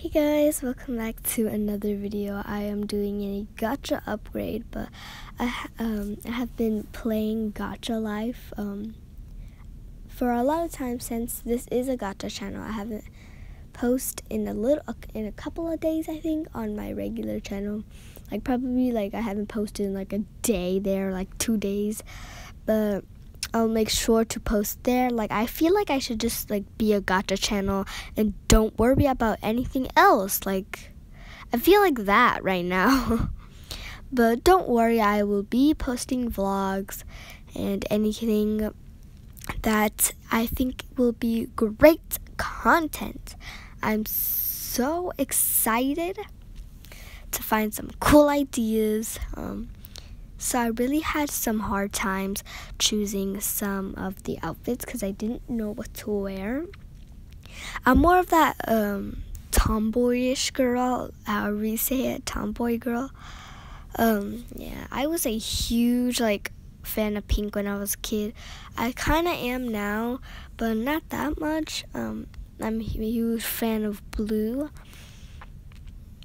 Hey guys, welcome back to another video. I am doing a gacha upgrade, but I um I have been playing Gacha Life um for a lot of time since this is a gacha channel. I haven't post in a little in a couple of days I think on my regular channel. Like probably like I haven't posted in like a day there, like 2 days. But I'll make sure to post there. Like I feel like I should just like be a gacha channel and don't worry about anything else. Like I feel like that right now. but don't worry, I will be posting vlogs and anything that I think will be great content. I'm so excited to find some cool ideas. Um, so I really had some hard times choosing some of the outfits because I didn't know what to wear. I'm more of that um, tomboyish girl, however you say it, tomboy girl. Um, yeah, I was a huge like fan of pink when I was a kid. I kind of am now, but not that much. Um, I'm a huge fan of blue.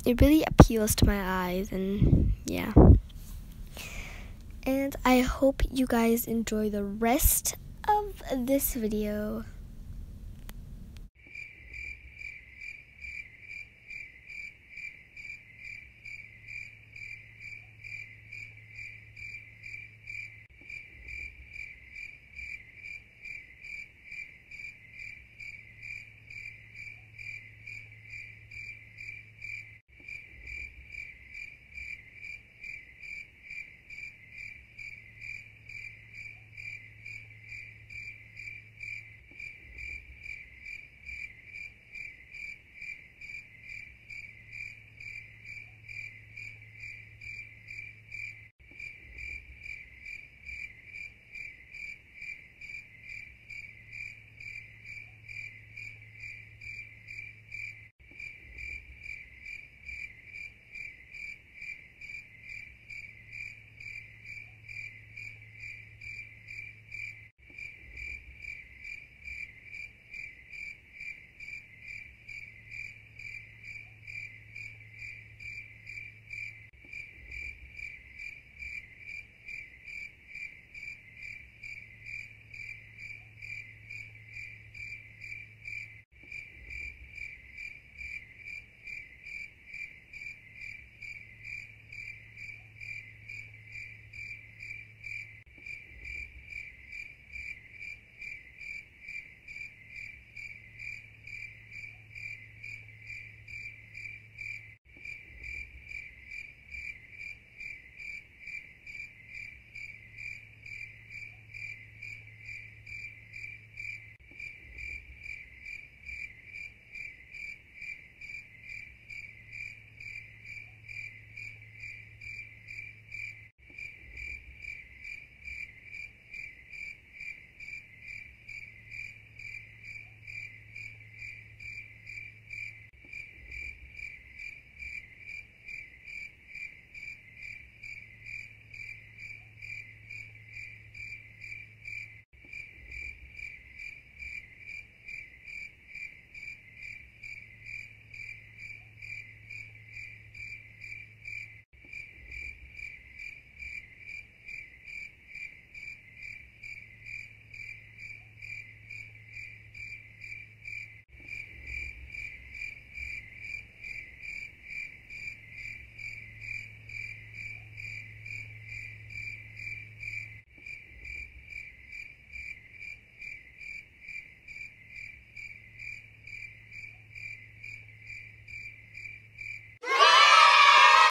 It really appeals to my eyes, and yeah. And I hope you guys enjoy the rest of this video.